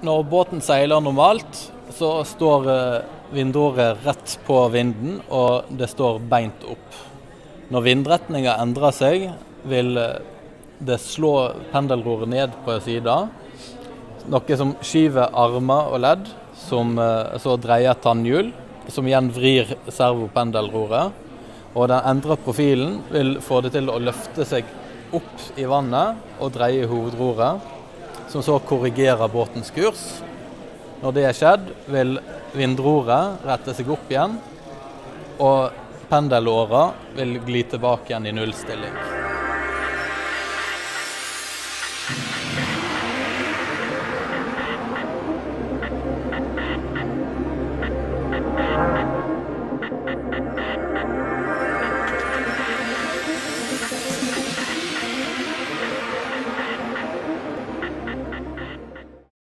Når båten seiler normalt, så står eh, vindroret rett på vinden, og det står beint opp. Når vindretninga endrer seg, vil eh, det slå pendelroret ned på sida. Noe som skyver armer og ledd, som eh, så dreier tannhjul, som igjen vrir servopendelroret. Og den endra profilen vil få det til å løfte seg opp i vannet og dreie hovedroret, som så korrigerer båtens kurs. Når det er skjedd, vil vindroret rette seg opp igjen, og pendelåra vil gli tilbake igjen i nullstilling.